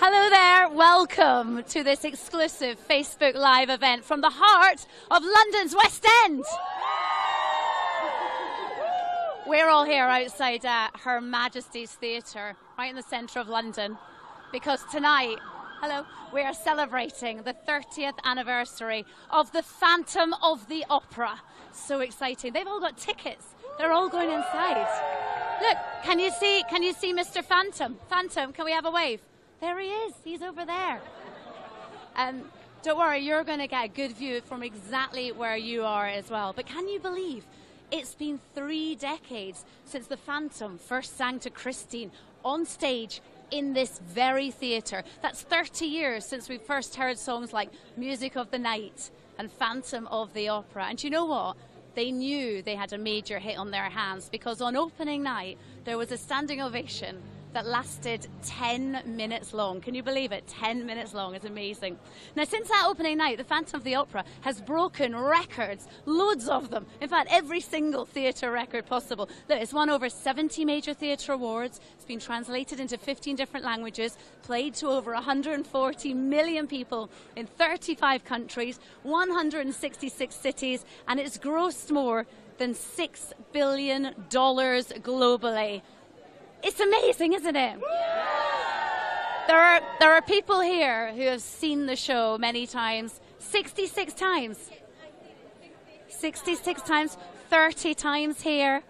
Hello there, welcome to this exclusive Facebook Live event from the heart of London's West End. We're all here outside uh, Her Majesty's Theatre, right in the centre of London, because tonight, hello, we are celebrating the 30th anniversary of the Phantom of the Opera. So exciting. They've all got tickets. They're all going inside. Look, can you see can you see Mr. Phantom? Phantom, can we have a wave? There he is. He's over there. And don't worry, you're going to get a good view from exactly where you are as well. But can you believe it's been three decades since the Phantom first sang to Christine on stage in this very theatre? That's 30 years since we first heard songs like Music of the Night and Phantom of the Opera. And you know what? They knew they had a major hit on their hands because on opening night there was a standing ovation that lasted 10 minutes long. Can you believe it? 10 minutes long. It's amazing. Now, since that opening night, the Phantom of the Opera has broken records, loads of them. In fact, every single theatre record possible. Look, it's won over 70 major theatre awards. It's been translated into 15 different languages, played to over 140 million people in 35 countries, 166 cities, and it's grossed more than $6 billion globally. It's amazing, isn't it? There are, there are people here who have seen the show many times 66 times. 66 times, 30 times here.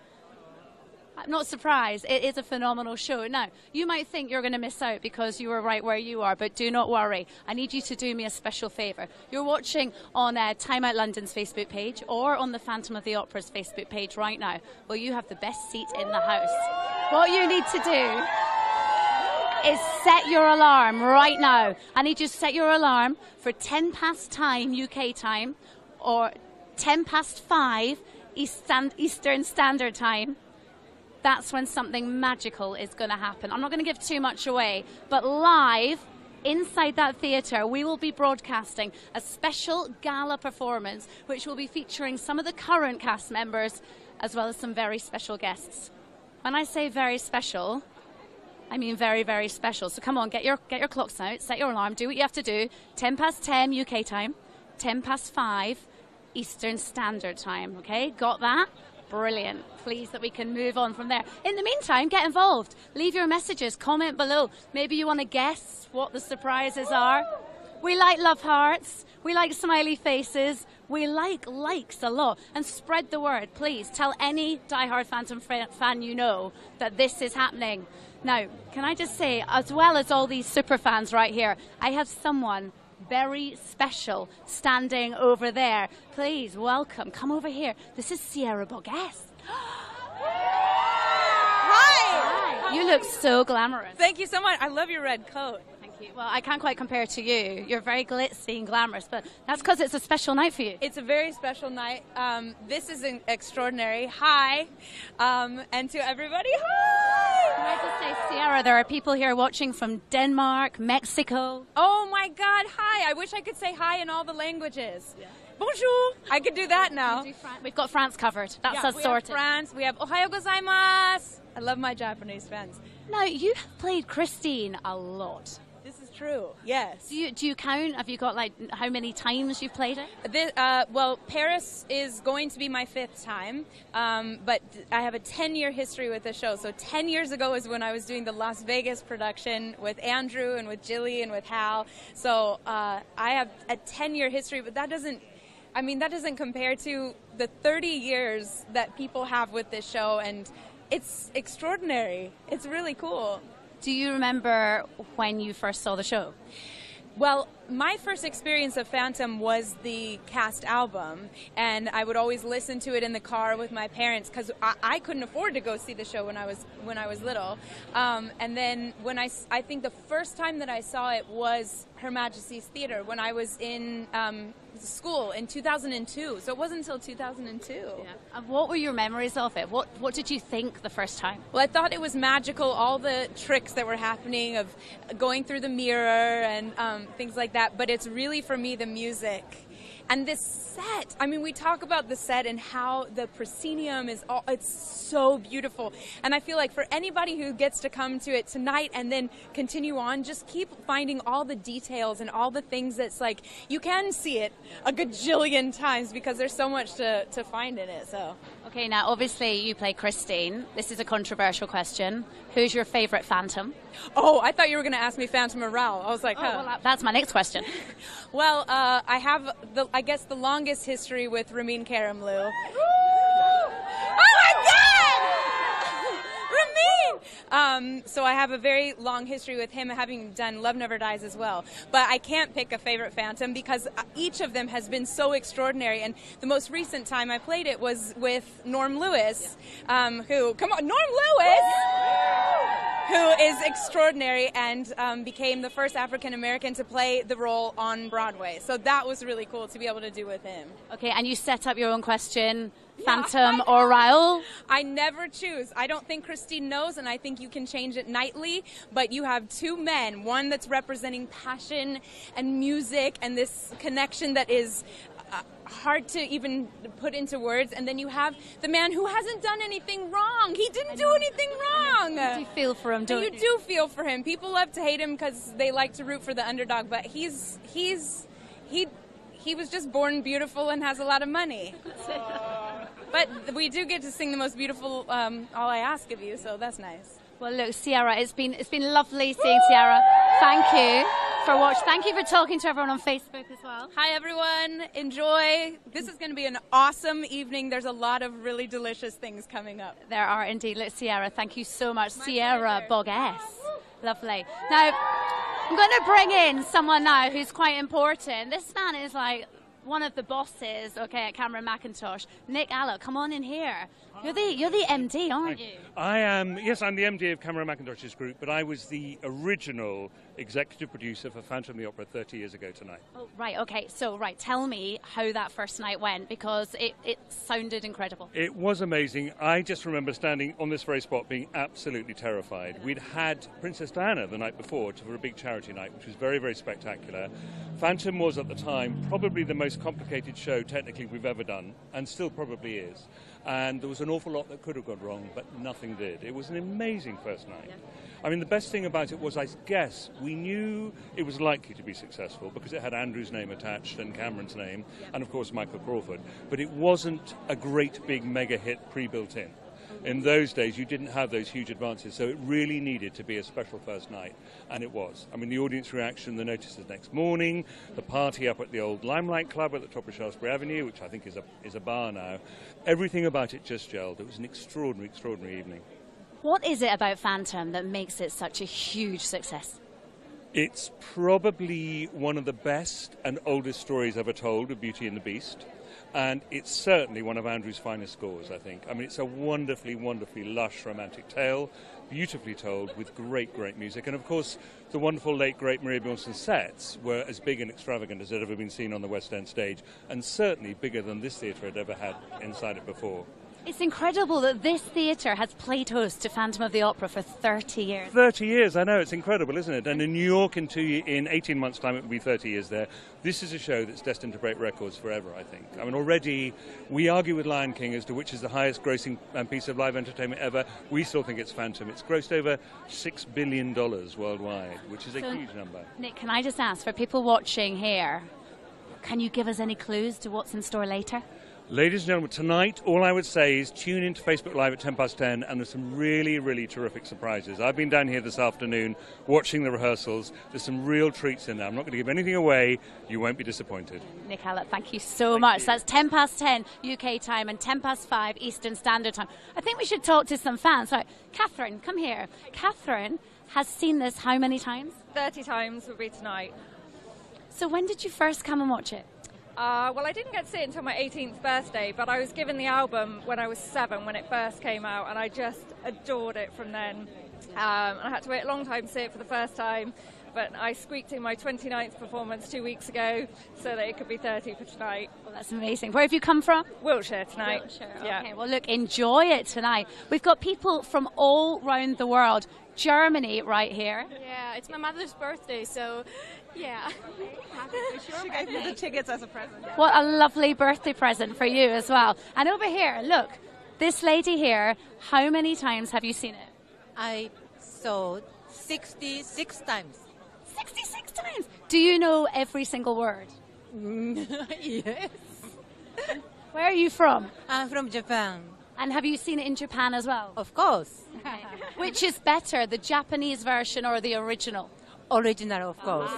I'm not surprised. It is a phenomenal show. Now, you might think you're going to miss out because you were right where you are, but do not worry. I need you to do me a special favour. You're watching on uh, Time Out London's Facebook page or on the Phantom of the Opera's Facebook page right now. Well, you have the best seat in the house. What you need to do is set your alarm right now. I need you to set your alarm for 10 past time UK time or 10 past 5 Eastern Standard Time that's when something magical is going to happen. I'm not going to give too much away, but live inside that theatre, we will be broadcasting a special gala performance which will be featuring some of the current cast members as well as some very special guests. When I say very special, I mean very, very special. So come on, get your get your clocks out, set your alarm, do what you have to do. Ten past ten UK time, ten past five Eastern Standard Time. Okay, got that? Brilliant. Pleased that we can move on from there. In the meantime, get involved. Leave your messages, comment below. Maybe you want to guess what the surprises are. We like love hearts. We like smiley faces. We like likes a lot. And spread the word, please. Tell any Die-Hard Phantom fan you know that this is happening. Now, can I just say, as well as all these super fans right here, I have someone very special standing over there. Please welcome, come over here. This is Sierra Boggess. Hi. Hi. You look so glamorous. Thank you so much. I love your red coat. Well, I can't quite compare to you. You're very glitzy and glamorous, but that's because it's a special night for you. It's a very special night. Um, this is extraordinary. Hi. Um, and to everybody, hi. Can I just say, Sierra, there are people here watching from Denmark, Mexico. Oh my God, hi. I wish I could say hi in all the languages. Yeah. Bonjour. I could do that now. We've got France covered. That's yeah, us we sorted. Have France. We have Ohayo gozaimasu. I love my Japanese fans. Now, you have played Christine a lot. True. Yes. Do you do you count? Have you got like how many times you've played it? This, uh, well, Paris is going to be my fifth time, um, but I have a ten-year history with the show. So ten years ago is when I was doing the Las Vegas production with Andrew and with Jilly and with Hal. So uh, I have a ten-year history, but that doesn't. I mean, that doesn't compare to the 30 years that people have with this show, and it's extraordinary. It's really cool. Do you remember when you first saw the show? Well, my first experience of Phantom was the cast album, and I would always listen to it in the car with my parents because I, I, couldn't afford to go see the show when I was when I was little. Um, and then when I, I think the first time that I saw it was Her Majesty's Theater when I was in um, school in 2002. So it wasn't until 2002. Yeah. And what were your memories of it? What What did you think the first time? Well, I thought it was magical. All the tricks that were happening of going through the mirror and um, things like that. But it's really for me the music And this set, I mean, we talk about the set and how the proscenium is all, it's so beautiful. And I feel like for anybody who gets to come to it tonight and then continue on, just keep finding all the details and all the things that's like, you can see it a gajillion times because there's so much to, to find in it, so. Okay, now obviously you play Christine. This is a controversial question. Who's your favourite Phantom? Oh, I thought you were going to ask me Phantom or Raoul. I was like, Oh, huh. well, that's my next question. Well, uh, I have the, I guess, the longest history with Ramin Karimloo. Oh my God! Ramin! Um, so I have a very long history with him, having done Love Never Dies as well. But I can't pick a favorite Phantom because uh, each of them has been so extraordinary. And the most recent time I played it was with Norm Lewis, um, who, come on, Norm Lewis! Who is extraordinary and um, became the first African American to play the role on Broadway. So that was really cool to be able to do with him. Okay, and you set up your own question Phantom or Raoul? I never choose. I don't think Christine knows, and I think you can change it nightly. But you have two men one that's representing passion and music and this connection that is. Uh, hard to even put into words, and then you have the man who hasn't done anything wrong. He didn't do anything wrong. You do feel for him, don't you? you? do feel for him. People love to hate him because they like to root for the underdog, but he's he's he he was just born beautiful and has a lot of money. but we do get to sing the most beautiful um, "All I Ask of You," so that's nice. Well, look, Sierra, it's been it's been lovely seeing Sierra. Thank you for watching. Thank you for talking to everyone on Facebook as well. Hi everyone, enjoy. This is going to be an awesome evening. There's a lot of really delicious things coming up. There are indeed. Look, Sierra, thank you so much. My Sierra. Boggess. Lovely. Now, I'm going to bring in someone now who's quite important. This man is like one of the bosses, okay, at Cameron Mackintosh. Nick Allott, come on in here. You're the you're the MD, aren't you? I am, yes, I'm the MD of Cameron Mackintosh's group, but I was the original executive producer for Phantom of the Opera 30 years ago tonight. Oh, right. Okay. So, right, tell me how that first night went because it, it sounded incredible. It was amazing. I just remember standing on this very spot being absolutely terrified. We'd had Princess Diana the night before for a big charity night, which was very, very spectacular. Phantom was at the time probably the most complicated show technically we've ever done, and still probably is. And there was an awful lot that could have gone wrong, but nothing did. It was an amazing first night. I mean, the best thing about it was, I guess, we knew it was likely to be successful because it had Andrew's name attached and Cameron's name, and of course Michael Crawford. But it wasn't a great big mega hit pre built in. In those days, you didn't have those huge advances, so it really needed to be a special first night, and it was. I mean, the audience reaction, the notices next morning, the party up at the old Limelight Club at the top of Shaftesbury Avenue, which I think is a, is a bar now, everything about it just gelled. It was an extraordinary, extraordinary evening. What is it about Phantom that makes it such a huge success? It's probably one of the best and oldest stories ever told of Beauty and the Beast. And it's certainly one of Andrew's finest scores, I think. I mean, it's a wonderfully, wonderfully lush romantic tale, beautifully told with great, great music. And of course, the wonderful late, great Maria Bjornson sets were as big and extravagant as had ever been seen on the West End stage, and certainly bigger than this theatre had ever had inside it before. It's incredible that this theatre has played host to Phantom of the Opera for 30 years. 30 years, I know, it's incredible, isn't it? And in New York in, two, in 18 months' time, it will be 30 years there. This is a show that's destined to break records forever, I think. I mean, already we argue with Lion King as to which is the highest grossing um, piece of live entertainment ever. We still think it's Phantom. It's grossed over $6 billion worldwide, which is a So- huge number. Nick, can I just ask for people watching here, can you give us any clues to what's in store later? Ladies and gentlemen, tonight all I would say is tune into Facebook Live at 10 past 10 and there's some really, really terrific surprises. I've been down here this afternoon watching the rehearsals. There's some real treats in there. I'm not going to give anything away. You won't be disappointed. Nick Allott, thank you so much. That's 10 past 10 UK time and 10 past 5 Eastern Standard Time. I think we should talk to some fans. Right, Catherine, come here. Catherine has seen this how many times? 30 times would be tonight. So when did you first come and watch it? Uh, well, I didn't get to see it until my 18th birthday, but I was given the album when I was seven when it first came out, and I just adored it from then. Um, I had to wait a long time to see it for the first time, but I squeaked in my 29th performance two weeks ago so that it could be 30 for tonight. Well, that's amazing. Where have you come from? Wiltshire tonight. Yeah. Okay, well, look, enjoy it tonight. We've got people from all round the world. Germany right here. Yeah, it's my mother's birthday, so Yeah. She gave me the tickets as a present. What a lovely birthday present for you as well. And over here, look, this lady here, how many times have you seen it? I saw 66 times. 66 times. Do you know every single word? yes. Where are you from? I'm from Japan. And have you seen it in Japan as well? Of course. Which is better, the Japanese version or the original? Original, of course.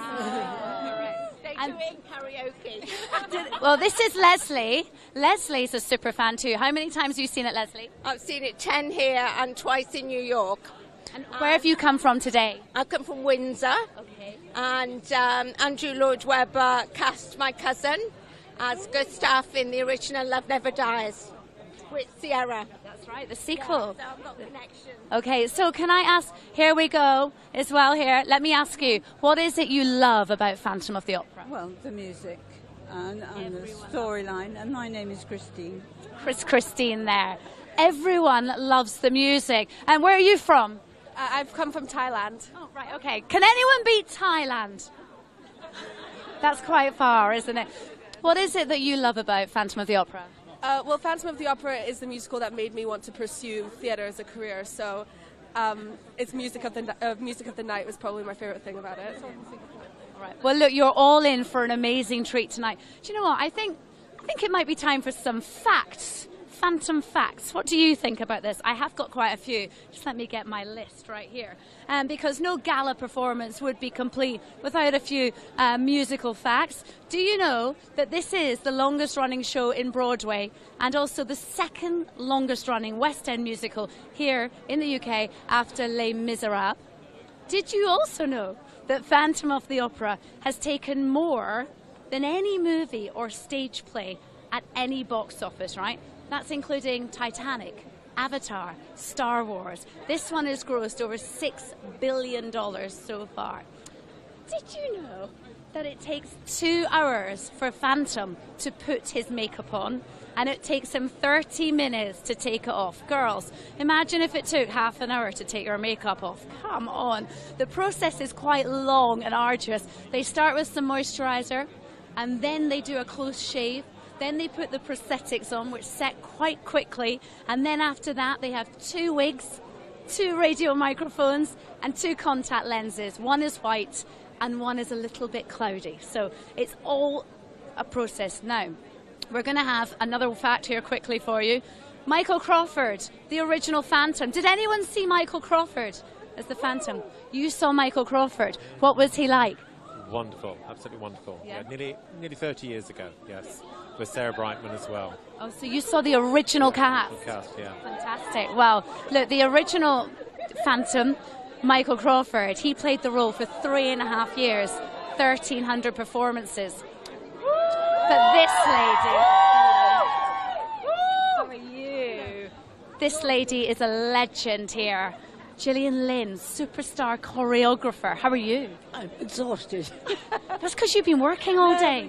And- doing karaoke. well, this is Leslie. Leslie's a super fan too. How many times have you seen it, Leslie? I've seen it 10 here and twice in New York. And where have you come from today? I've come from Windsor. Okay. And um, Andrew Lloyd Webber cast my cousin as Gustav in the original Love Never Dies with Sierra. That's right, the sequel. So I've got connections. Okay, so can I ask, here we go as well here. Let me ask you, what is it you love about Phantom of the Opera? Well, the music and, and the storyline. And my name is Christine. Chris Christine there. Everyone loves the music. And where are you from? Uh, I've come from Thailand. Oh, right, okay. Can anyone beat Thailand? That's quite far, isn't it? What is it that you love about Phantom of the Opera? Uh, well, Phantom of the Opera is the musical that made me want to pursue theater as a career. So, um, it's music of the uh, music of the night was probably my favorite thing about it. Right. Well, look, you're all in for an amazing treat tonight. Do you know what? I think I think it might be time for some facts. Phantom facts. What do you think about this? I have got quite a few. Just let me get my list right here. Um, because no gala performance would be complete without a few uh, musical facts. Do you know that this is the longest running show in Broadway and also the second longest running West End musical here in the UK after Les Miserables? Did you also know that Phantom of the Opera has taken more than any movie or stage play at any box office, right? That's including Titanic, Avatar, Star Wars. This one has grossed over $6 billion so far. Did you know that it takes two hours for Phantom to put his makeup on? And it takes him 30 minutes to take it off. Girls, imagine if it took half an hour to take your makeup off. Come on. The process is quite long and arduous. They start with some moisturizer, and then they do a close shave. Then they put the prosthetics on, which set quite quickly. And then after that, they have two wigs, two radio microphones, and two contact lenses. One is white, and one is a little bit cloudy. So it's all a process. Now, we're going to have another fact here quickly for you. Michael Crawford, the original Phantom. Did anyone see Michael Crawford as the Phantom? You saw Michael Crawford. What was he like? Wonderful, absolutely wonderful. Yeah. Yeah, nearly nearly 30 years ago, yes, with Sarah Brightman as well. Oh, so you saw the original cast. Full cast, yeah. Fantastic. Well, look, the original Phantom, Michael Crawford, he played the role for three and a half years, 1,300 performances. But this lady. How are you? This lady is a legend here. Gillian Lynne, superstar choreographer. How are you? I'm exhausted. That's because you've been working all day.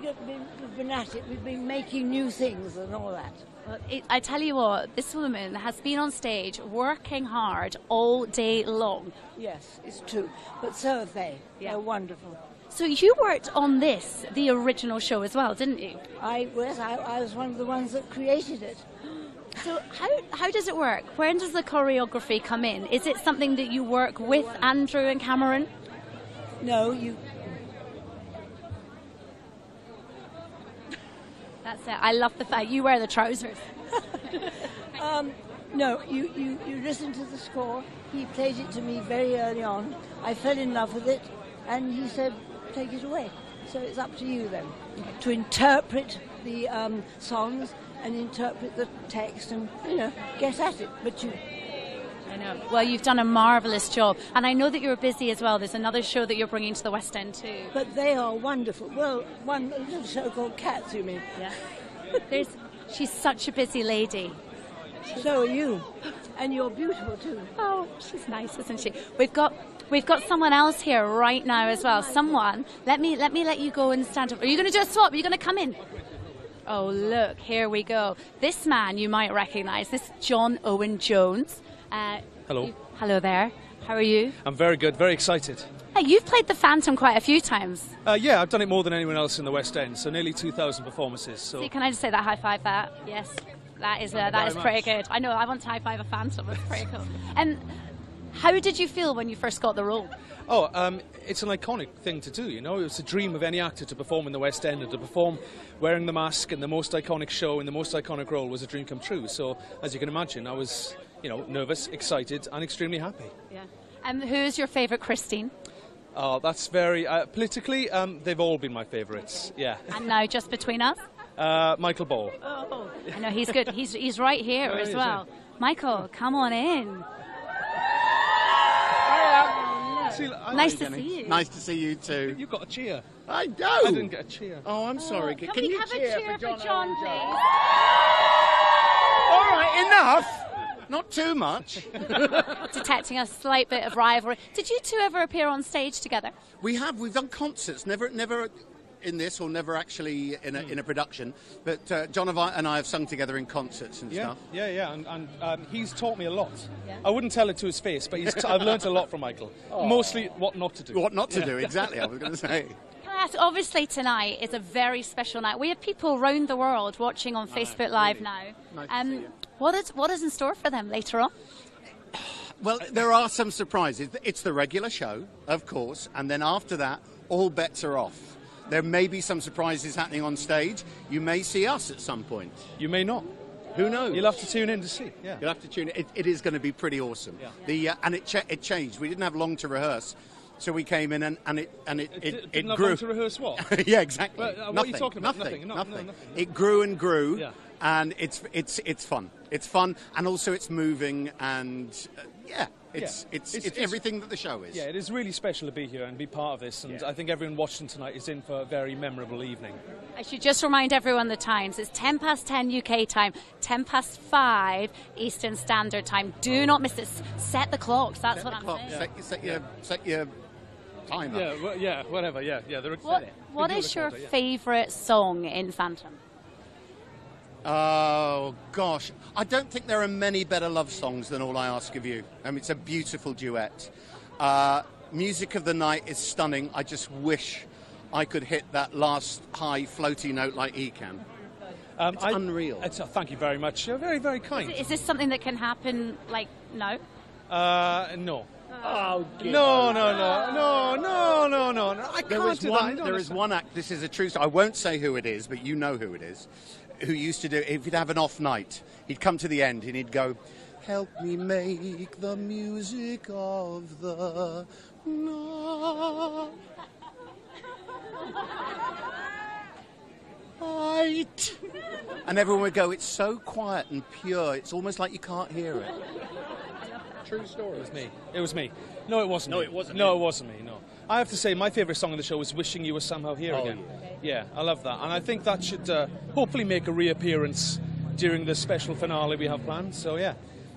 We've been, at it. We've been making new things and all that. Well, it, I tell you what, this woman has been on stage working hard all day long. Yes, it's true. But so have they. Yeah. They're wonderful. So you worked on this, the original show as well, didn't you? I was, I, I was one of the ones that created it. So how how does it work? When does the choreography come in? Is it something that you work with Andrew and Cameron? No, you. That's it. I love the fact you wear the trousers. Um, no, you, you, you listen to the score. He played it to me very early on. I fell in love with it, and he said, take it away. So it's up to you then to interpret the um, songs and interpret the text and, you know, get at it. But you, I know. Well, you've done a marvelous job, and I know that you're busy as well. There's another show that you're bringing to the West End too. but they are wonderful. Well, one little show called Cats, you mean? Yeah. There's. She's such a busy lady. So are you. And you're beautiful too. Oh, she's nice, isn't she? We've got we've got someone else here right now as well. Someone. Let me let me let you go and stand up. Are you going to do a swap? Are you going to come in? Oh, look, here we go. This man you might recognise. This is John Owen Jones. Uh, Hello. you- hello there. How are you? I'm very good, very excited. Hey, you've played the Phantom quite a few times. Uh, yeah, I've done it more than anyone else in the West End, so nearly 2,000 performances. So See, can I just say that high five that? Yes, that is, uh, that is pretty much. good. I know I want to high five a Phantom. It's pretty cool. And how did you feel when you first got the role? Oh, um, it's an iconic thing to do, you know. It's a dream of any actor to perform in the West End and to perform wearing the mask in the most iconic show in the most iconic role was a dream come true. So, as you can imagine, I was, you know, nervous, excited, and extremely happy. Yeah. And who's your favourite Christine? Oh, that's very uh, politically. Um, they've all been my favourites. Yeah. And now just between us. Uh, Michael Ball. Oh, I know he's good. He's he's right here Oh, as he is, well. Michael, come on in. Nice to see you. Nice to see you too. You got a cheer. I do. I didn't get a cheer. Oh, I'm sorry. Can, Can we you have cheer, a cheer for John? John, Owen please? All right, enough. Not too much. Detecting a slight bit of rivalry. Did you two ever appear on stage together? we have. We've done concerts. Never, never in this, or never actually in a, in a production. But uh, John and I- have sung together in concerts and Yeah, stuff. yeah, yeah, and, and um, he's taught me a lot. I wouldn't tell it to his face, but he's t- I've learnt a lot from Michael. Mostly what not to do. What not to Yeah. do? Exactly. I was going to say. Can obviously tonight is a very special night. We have people around the world watching on Facebook Live now. Nice to Um, see you. What is what is in store for them later on? Well, there are some surprises. It's the regular show, of course, and then after that, all bets are off. There may be some surprises happening on stage. You may see us at some point. You may not. Who knows? You'll have to tune in to see. Yeah. You'll have to tune in. It, it is going to be pretty awesome. Yeah. The uh, and it cha- it changed. We didn't have long to rehearse, so we came in and, and it and it it, It it didn't have grew. long to rehearse what? yeah, exactly. Well, uh, what are you talking about? Nothing. Nothing, no, nothing. no, nothing. It grew and grew, Yeah. And it's it's it's fun. It's fun, and also it's moving, and uh, yeah, it's, Yeah. it's, it's everything that the show is. Yeah, it is really special to be here and be part of this, and I think everyone watching tonight is in for a very memorable evening. I should just remind everyone the times. It's 10 past 10 UK time, 10 past 5 Eastern Standard Time. Do not miss it. Set the clocks. That's Set what the I'm clock, saying. set, set your set your timer. Yeah, well, yeah, whatever. Yeah, yeah. They're What, excited. what They your yeah. favourite song in Phantom? Oh gosh, I don't think there are many better love songs than All I Ask of You. I mean, it's a beautiful duet. Uh, music of the night is stunning. I just wish I could hit that last high floaty note like he can. Um, it's I- unreal. It's, uh, thank you very much. You're very, very kind. Is this something that can happen, like, no? Uh, no. Oh, No, no, no, no, no, no, no, no. I There can't is do one. that. I don't There is one act. This is a true story. I won't say who it is, but you know who it is. Who used to do? If he'd have an off night, he'd come to the end and he'd go, "Help me make the music of the night." And everyone would go, "It's so quiet and pure. It's almost like you can't hear it." True story. It was me. It was me. No, it wasn't. No, me. it wasn't No, you. it wasn't me. No. I have to say, my favourite song on the show was "Wishing You Were Somehow Here Oh, Again." Yeah. I love that, and I think that should uh, hopefully make a reappearance during the special finale we have planned. So yeah.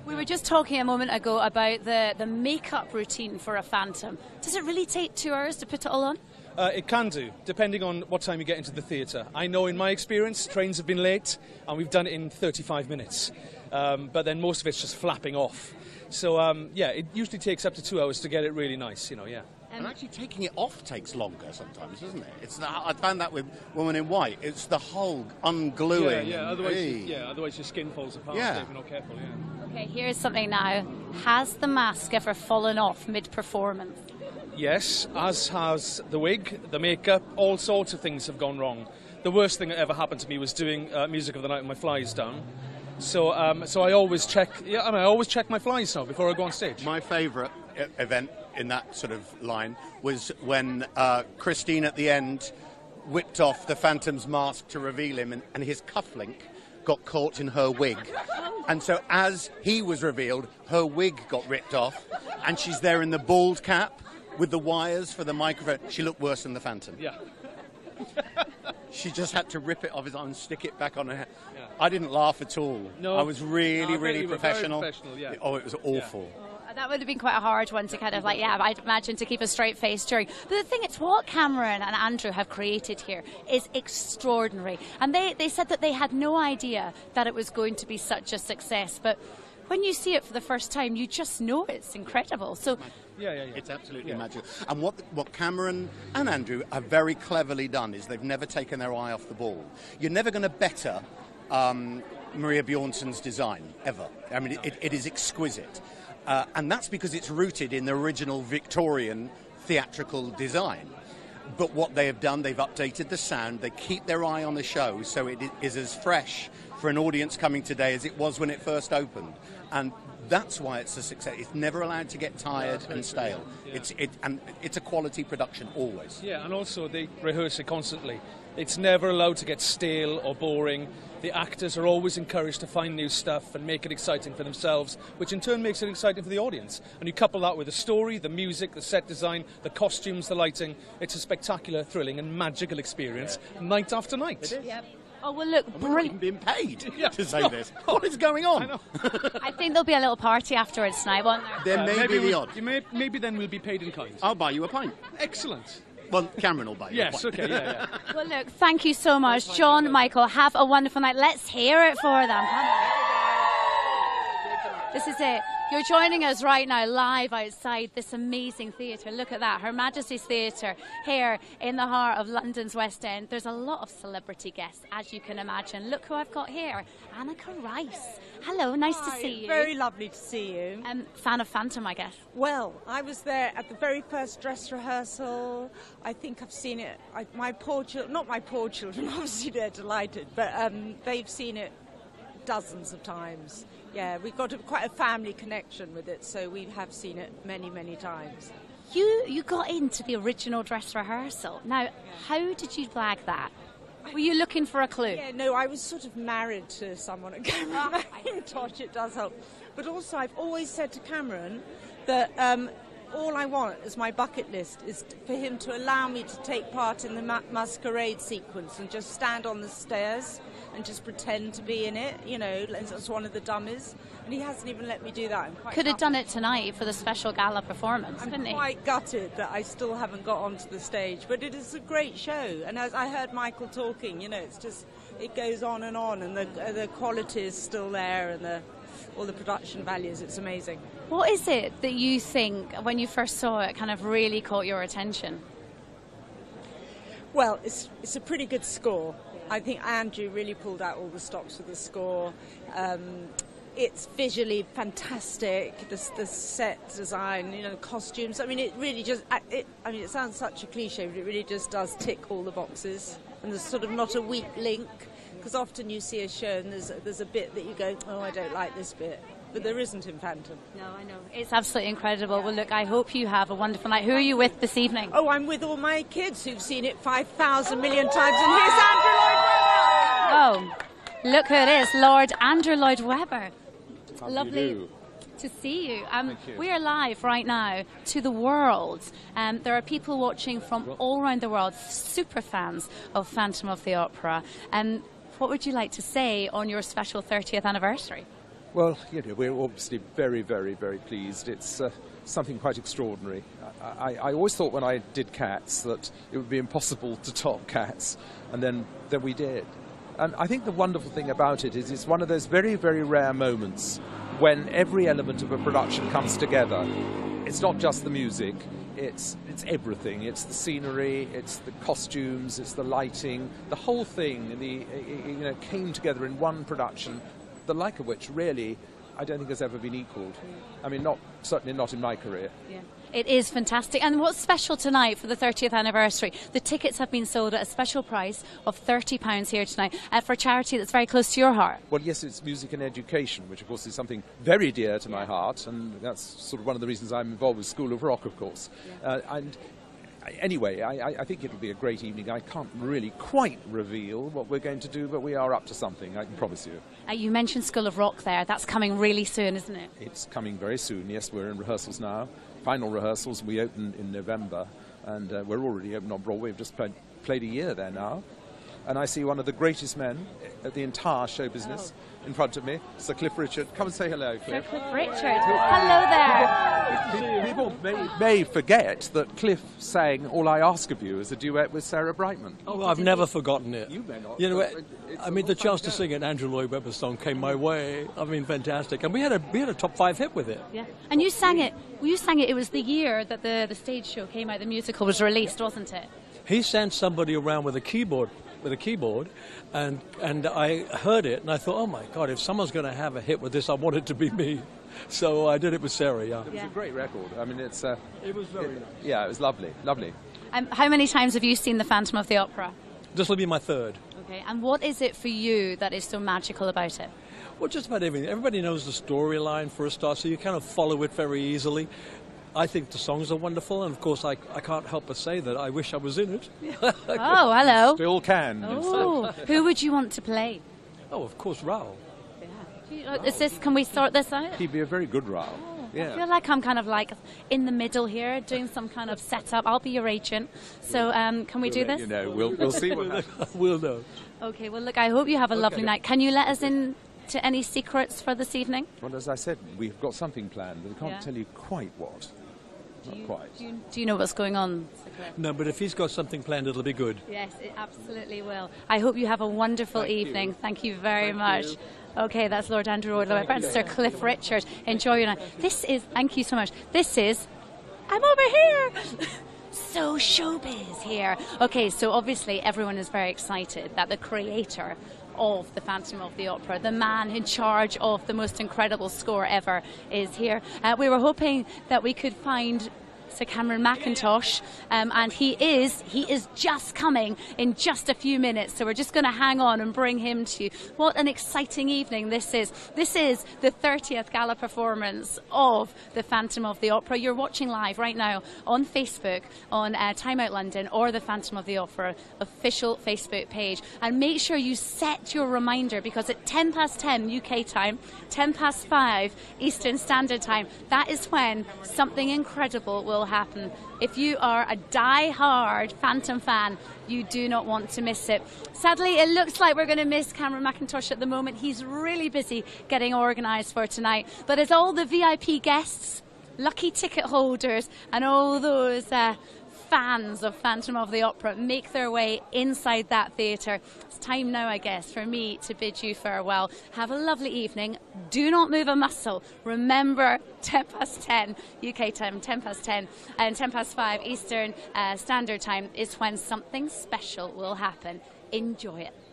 We were just talking a moment ago about the, the makeup routine for a Phantom. Does it really take two hours to put it all on? Uh, it can do, depending on what time you get into the theatre. I know in my experience, trains have been late, and we've done it in 35 minutes. Um, but then most of it's just flapping off. So, um, yeah, it usually takes up to two hours to get it really nice, you know, yeah. And actually taking it off takes longer sometimes, doesn't it? It's the, I found that with Woman in White. It's the whole ungluing. Yeah, yeah, otherwise, Eey. yeah, otherwise your skin falls apart Yeah. if you're not careful, yeah. Okay, here's something now. Has the mask ever fallen off mid performance? Yes, as has the wig, the makeup, all sorts of things have gone wrong. The worst thing that ever happened to me was doing uh, music of the night with my flies down. So, um, so I always check. Yeah, I mean, I always check my flies now before I go on stage. My favourite event in that sort of line was when uh, Christine at the end whipped off the Phantom's mask to reveal him, and, and his cufflink got caught in her wig. And so, as he was revealed, her wig got ripped off, and she's there in the bald cap with the wires for the microphone. She looked worse than the Phantom. Yeah. She just had to rip it off his arm and stick it back on her head. I didn't laugh at all. No. I was really, No, I really you were very professional. professional, yeah. Oh, it was awful. Uh, That would have been quite a hard one to kind of like, yeah, I'd imagine to keep a straight face during. But the thing, it's what Cameron and Andrew have created here is extraordinary. And they, they said that they had no idea that it was going to be such a success. But when you see it for the first time, you just know it's incredible. So Yeah, yeah, yeah. It's absolutely magical. And what what Cameron and Andrew have very cleverly done is they've never taken their eye off the ball. You're never going to better um, Maria Bjornson's design ever. I mean, it, it is exquisite, uh, and that's because it's rooted in the original Victorian theatrical design. But what they have done, they've updated the sound. They keep their eye on the show, so it is as fresh for an audience coming today as it was when it first opened. And that's why it's a success. It's never allowed to get tired and stale. It's it and it's a quality production always. Yeah, and also they rehearse it constantly. It's never allowed to get stale or boring. The actors are always encouraged to find new stuff and make it exciting for themselves, which in turn makes it exciting for the audience. And you couple that with the story, the music, the set design, the costumes, the lighting. It's a spectacular, thrilling, and magical experience night after night. Yep. Oh well, look, We're not even being paid to say this. What is going on? I think there'll be a little party afterwards tonight, won't there? There uh, may maybe be the we- odd. you may, maybe then we'll be paid in kind. I'll buy you a pint. Excellent. Well, Cameron will buy you Yes, a pint. Yes, okay, yeah, yeah. Well, look, thank you so much, John, Michael. Have a wonderful night. Let's hear it for them. This is it. You're joining us right now live outside this amazing theatre. Look at that, Her Majesty's Theatre here in the heart of London's West End. There's a lot of celebrity guests, as you can imagine. Look who I've got here, Anneka Rice. Hello, nice to see you. Very lovely to see you. Um, fan of Phantom, I guess. Well, I was there at the very first dress rehearsal. I think I've seen it. I, my poor children, not my poor children, obviously they're delighted, but um, they've seen it dozens of times. Yeah, we've got a, quite a family connection with it, so we have seen it many, many times. You you got into the original dress rehearsal. Now, how did you flag that? Were you looking for a clue? Yeah, no, I was sort of married to someone at Cameron Mackintosh. It does help. But also, I've always said to Cameron that um, all I want as my bucket list is for him to allow me to take part in the ma- masquerade sequence and just stand on the stairs and just pretend to be in it, you know, as one of the dummies. And he hasn't even let me do that. Could have done it tonight for the special gala performance, I'm couldn't he? I'm quite gutted that I still haven't got onto the stage, but it is a great show. And as I heard Michael talking, you know, it's just it goes on and on, and the the quality is still there, and the all the production values. It's amazing. What is it that you think, when you first saw it, kind of really caught your attention? Well, it's it's a pretty good score. I think Andrew really pulled out all the stops with the score. Um, it's visually fantastic. The, the set design, you know, the costumes. I mean, it really just. I- It, I mean, it sounds such a cliche, but it really just does tick all the boxes. And there's sort of not a weak link because often you see a show and there's there's a bit that you go, oh, I don't like this bit, but there isn't in Phantom. No, I know. It's absolutely incredible. Well, look, I hope you have a wonderful night. Who are you with this evening? Oh, I'm with all my kids who've seen it 5,000 million times, and here's Andrew Lloyd Webber. Oh, look who it is, Lord Andrew Lloyd Webber. How do you Lovely do? to see you. Um, Thank you. We are live right now to the world. Um, there are people watching from all around the world, super fans of Phantom of the Opera. Um, what would you like to say on your special 30th anniversary? Well, you know, we're obviously very, very, very pleased. It's uh, something quite extraordinary. I, I, I always thought when I did Cats that it would be impossible to top Cats, and then, then we did. And I think the wonderful thing about it is it's one of those very, very rare moments when every element of a production comes together. It's not just the music, it's, it's everything. It's the scenery, it's the costumes, it's the lighting, the whole thing the, you know, came together in one production, the like of which really I don't think has ever been equalled. I mean, not, certainly not in my career. Yeah. It is fantastic. And what's special tonight for the 30th anniversary? The tickets have been sold at a special price of £30 here tonight uh, for a charity that's very close to your heart. Well, yes, it's music and education, which of course is something very dear to my heart, and that's sort of one of the reasons I'm involved with School of Rock, of course. Uh, and anyway, I, I- I think it'll be a great evening. I can't really quite reveal what we're going to do, but we are up to something, I can promise you. Uh, you mentioned School of Rock there. That's coming really soon, isn't it? It's coming very soon. Yes, we're in rehearsals now. Final rehearsals. We open in November, and uh, we're already open on Broadway. We've just played, played a year there now. And I see one of the greatest men at the entire show business in front of me, Sir Cliff Richard. Come and say hello, Cliff. Sir Cliff. Cliff Richard. Hello there. People may, may forget that Cliff sang All I Ask of You as a duet with Sarah Brightman. Oh, I've never forgotten it. You may not. You know, but it- it's mean, the chance to sing an Andrew Lloyd Webber song came my way. I mean, fantastic, and we had a we had a top five hit with it. Yeah. And you sang it. You sang it. It was the year that the, the stage show came out. The musical was released, wasn't it? He sent somebody around with a keyboard with a keyboard, and and I heard it, and I thought, oh my God, if someone's going to have a hit with this, I want it to be me. So I did it with Sarah. Yeah. It was a great record. I mean, it's. Uh, it was very. nice. yeah, it was lovely, lovely. Um, how many times have you seen The Phantom of the Opera? This will be my third. Okay. And what is it for you that is so magical about it? Well, just about everything. Everybody knows the storyline for a start, so you kind of follow it very easily. I think the songs are wonderful, and of course, I, I can't help but say that I wish I was in it. Oh, hello. Still can. Oh, who would you want to play? Oh, of course, Raoul. Uh, Is this? Can we sort this out? He'd be a very good Raoul. I Yeah. feel like I'm kind of like in the middle here, doing some kind of setup. I'll be your agent. So, um, can we We'll do this? You know, we'll, we'll see what happens. we'll know. Okay. Well, look. I hope you have a lovely night. Can you let us in to any secrets for this evening? Well, as I said, we've got something planned, but I can't Yeah. tell you quite what. Not quite. Do you, do you know what's going on? No, but if he's got something planned, it'll be good. Yes, it absolutely will. I hope you have a wonderful evening. Thank you very much. Okay, that's Lord Andrew Lloyd Webber and Sir Cliff Richard. Enjoy your night. This is, thank you so much. This is, I'm over here. so showbiz here. Okay, so obviously everyone is very excited that the creator of the Phantom of the Opera, the man in charge of the most incredible score ever, is here. Uh, we were hoping that we could find Sir Cameron Mackintosh, um, and he is he is just coming in just a few minutes. So we're just going to hang on and bring him to you. What an exciting evening this is! This is the 30th gala performance of the Phantom of the Opera. You're watching live right now on Facebook, on uh, Time Out London, or the Phantom of the Opera official Facebook page. And make sure you set your reminder because at 10 past 10 UK time, 10 past 5 Eastern Standard Time, that is when something incredible will happen. If you are a die-hard Phantom fan, you do not want to miss it. Sadly, it looks like we're going to miss Cameron Mackintosh at the moment. He's really busy getting organised for tonight. But as all the VIP guests, lucky ticket holders, and all those uh, fans of Phantom of the Opera make their way inside that theatre. Time now, I guess, for me to bid you farewell. Have a lovely evening. Do not move a muscle. Remember, 10 past 10 UK time, 10 past 10, and 10 past 5 Eastern uh, Standard Time is when something special will happen. Enjoy it.